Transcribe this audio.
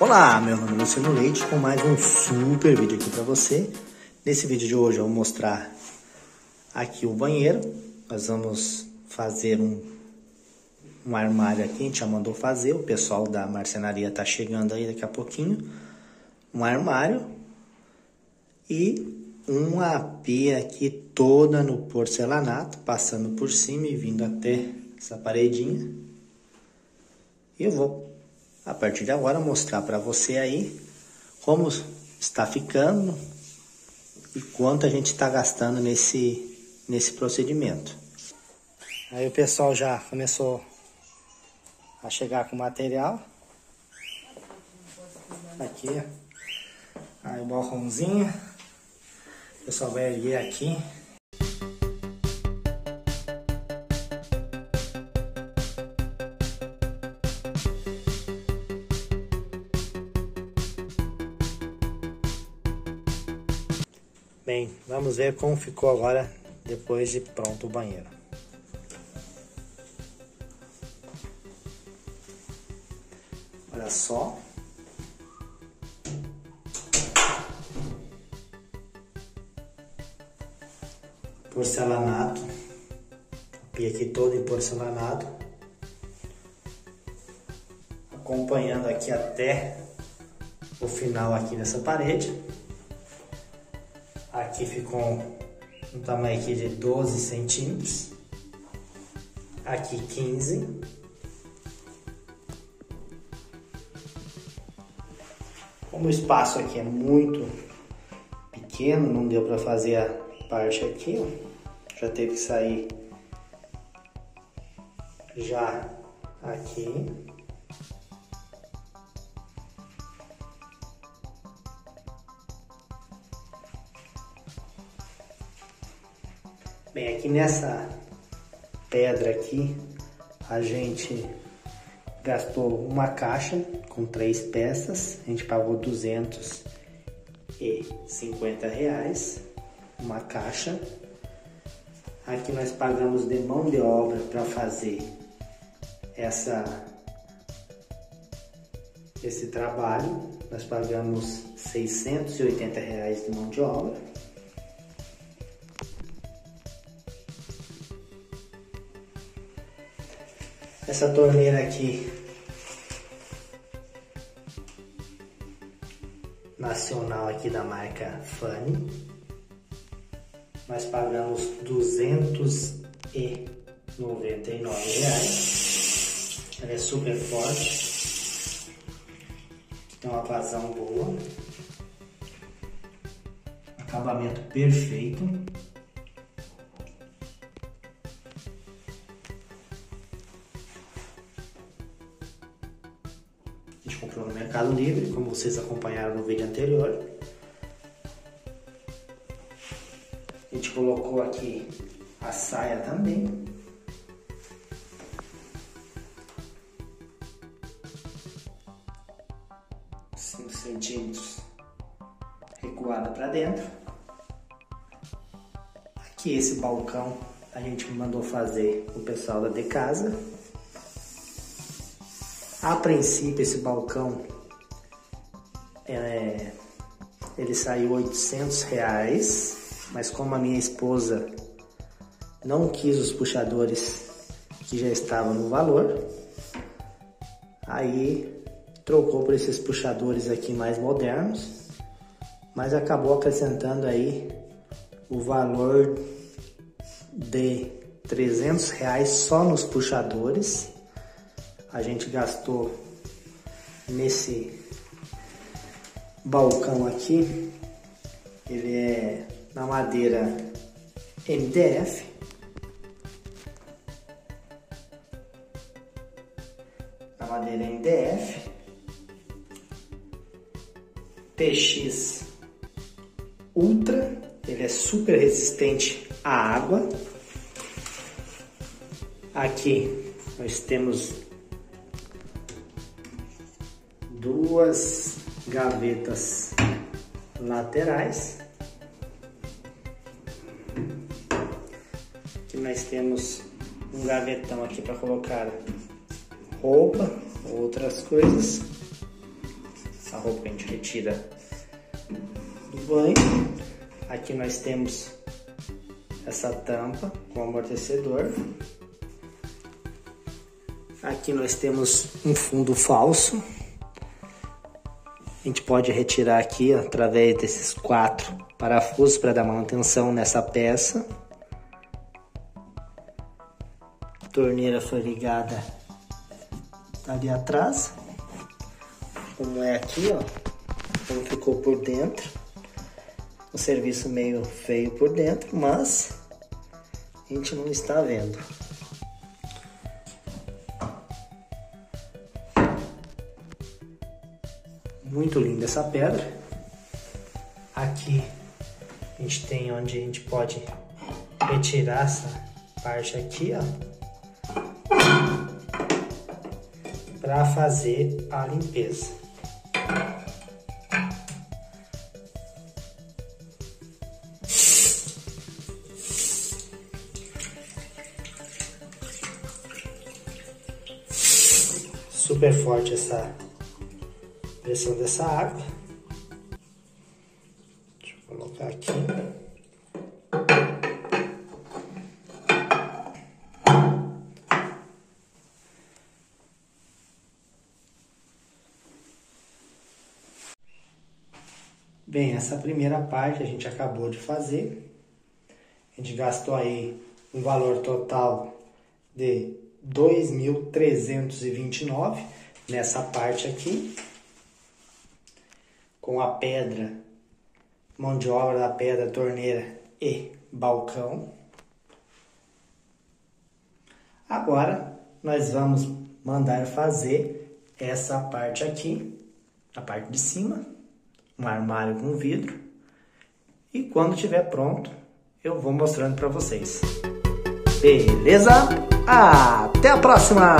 Olá, meu nome é Luciano Leite com mais um super vídeo aqui para você. Nesse vídeo de hoje eu vou mostrar aqui o banheiro. Nós vamos fazer um, um armário aqui, a gente já mandou fazer, o pessoal da marcenaria tá chegando aí daqui a pouquinho. Um armário e uma pia aqui toda no porcelanato, passando por cima e vindo até essa paredinha. Eu vou, a partir de agora, mostrar para você aí como está ficando e quanto a gente está gastando nesse, nesse procedimento. Aí o pessoal já começou a chegar com o material. Aqui, aí o balcãozinho. O pessoal vai erguer aqui. Bem, vamos ver como ficou agora depois de pronto o banheiro. Olha só. Porcelanato. Aqui toda em porcelanato. Acompanhando aqui até o final aqui dessa parede. Aqui ficou um tamanho aqui de 12 centímetros. Aqui 15. Como o espaço aqui é muito pequeno, não deu para fazer a parte aqui, ó. Já teve que sair já aqui. Bem, aqui nessa pedra aqui, a gente gastou uma caixa com três peças, a gente pagou 250 reais, uma caixa. Aqui nós pagamos de mão de obra para fazer essa esse trabalho, nós pagamos 680 reais de mão de obra. Essa torneira aqui nacional aqui da marca Fanny. Nós pagamos 299 reais. Ela é super forte. Tem uma vazão boa. Acabamento perfeito. Comprou no Mercado Livre, como vocês acompanharam no vídeo anterior. A gente colocou aqui a saia também. Cinco centímetros recuada para dentro. Aqui esse balcão a gente mandou fazer o pessoal da de casa. A princípio esse balcão é, ele saiu 800 reais, mas como a minha esposa não quis os puxadores que já estavam no valor, aí trocou por esses puxadores aqui mais modernos, mas acabou acrescentando aí o valor de 300 reais só nos puxadores a gente gastou nesse balcão aqui. Ele é na madeira MDF. Na madeira MDF. TX Ultra. Ele é super resistente à água. Aqui nós temos duas gavetas laterais. Aqui nós temos um gavetão aqui para colocar roupa, outras coisas. roupa que a gente retira do banho. Aqui nós temos essa tampa com amortecedor. Aqui nós temos um fundo falso. A gente pode retirar aqui através desses quatro parafusos para dar manutenção nessa peça. A torneira foi ligada tá ali atrás. Como é aqui, ó. Como ficou por dentro. Um serviço meio feio por dentro, mas a gente não está vendo. Muito linda essa pedra. Aqui a gente tem onde a gente pode retirar essa parte aqui, ó, para fazer a limpeza. Super forte essa pressão dessa água. Deixa eu colocar aqui. Bem, essa primeira parte a gente acabou de fazer. A gente gastou aí um valor total de 2.329 nessa parte aqui com a pedra, mão de obra da pedra, torneira e balcão. Agora nós vamos mandar fazer essa parte aqui, a parte de cima, um armário com vidro. E quando estiver pronto, eu vou mostrando para vocês. Beleza? Até a próxima!